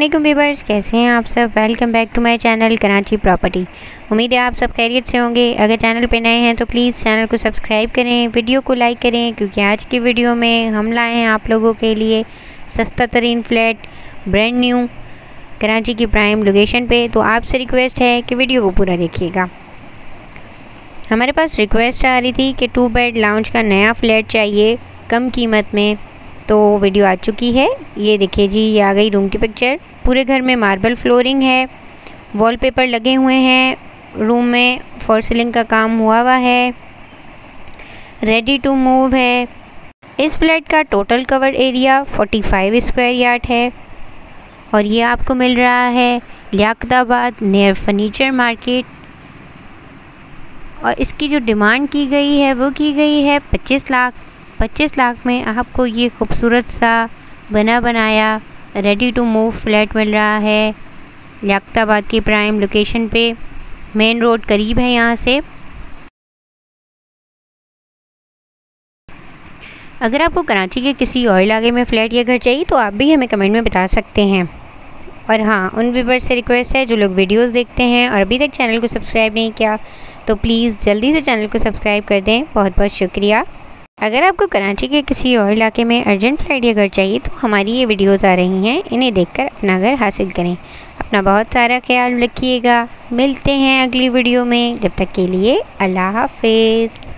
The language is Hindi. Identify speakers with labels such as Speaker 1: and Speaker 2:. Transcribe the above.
Speaker 1: असलम वीवर्स कैसे हैं आप सब? Welcome back to my channel Karachi property उम्मीद है आप सब खैरियत से होंगे। अगर चैनल पर नए हैं तो प्लीज़ चैनल को सब्सक्राइब करें वीडियो को लाइक करें, क्योंकि आज की वीडियो में हम लाए हैं आप लोगों के लिए सस्ता तरीन फ्लैट ब्रांड न्यू कराची की प्राइम लोकेशन पे। तो आपसे रिक्वेस्ट है कि वीडियो को पूरा देखिएगा। हमारे पास रिक्वेस्ट आ रही थी कि टू बेड लाउंज का नया फ्लैट चाहिए, कम कीमत में। तो वीडियो आ चुकी है। ये देखिए जी, ये आ गई रूम की पिक्चर पूरे घर में मार्बल फ्लोरिंग है वॉलपेपर लगे हुए हैं रूम में फॉर सीलिंग का काम हुआ हुआ है रेडी टू मूव है। इस फ्लैट का total cover area 45 square yard है। और ये आपको मिल रहा है लियाकताबाद नियर फर्नीचर मार्केट और इसकी जो डिमांड की गई है, वो की गई है 25 लाख। पच्चीस लाख में आपको ये खूबसूरत सा बना बनाया रेडी टू मूव फ्लैट मिल रहा है लियाकताबाद की प्राइम लोकेशन पे। मेन रोड करीब है यहाँ से। अगर आपको कराची के किसी और इलाके में फ़्लैट या घर चाहिए तो आप भी हमें कमेंट में बता सकते हैं। और हाँ उन व्यूवर्स से रिक्वेस्ट है जो लोग वीडियोस देखते हैं और अभी तक चैनल को सब्सक्राइब नहीं किया तो प्लीज़ जल्दी से चैनल को सब्सक्राइब कर दें। बहुत बहुत शुक्रिया। अगर आपको कराची के किसी और इलाके में अर्जेंट फ़्लाइट या घर चाहिए तो हमारी ये वीडियोज़ आ रही हैं। इन्हें देखकर अपना घर हासिल करें। अपना बहुत सारा ख्याल रखिएगा। मिलते हैं अगली वीडियो में। जब तक के लिए अल्लाह हाफिज़।